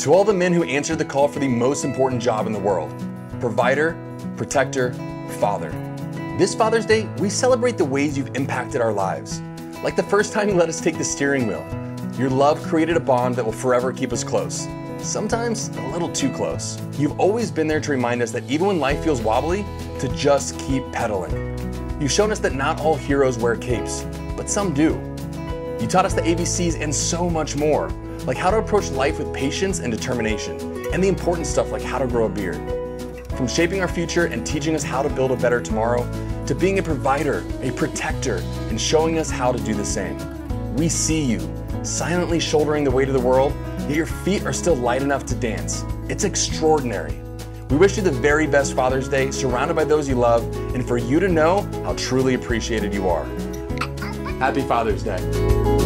To all the men who answered the call for the most important job in the world provider, protector, father. This Father's Day, we celebrate the ways you've impacted our lives. Like the first time you let us take the steering wheel. Your love created a bond that will forever keep us close. Sometimes a little too close. You've always been there to remind us that even when life feels wobbly, to just keep pedaling. You've shown us that not all heroes wear capes, but some do. You taught us the ABCs and so much more, like how to approach life with patience and determination, and the important stuff like how to grow a beard. From shaping our future and teaching us how to build a better tomorrow, to being a provider, a protector, and showing us how to do the same. We see you, silently shouldering the weight of the world, yet your feet are still light enough to dance. It's extraordinary. We wish you the very best Father's Day, surrounded by those you love, and for you to know how truly appreciated you are. Happy Father's Day.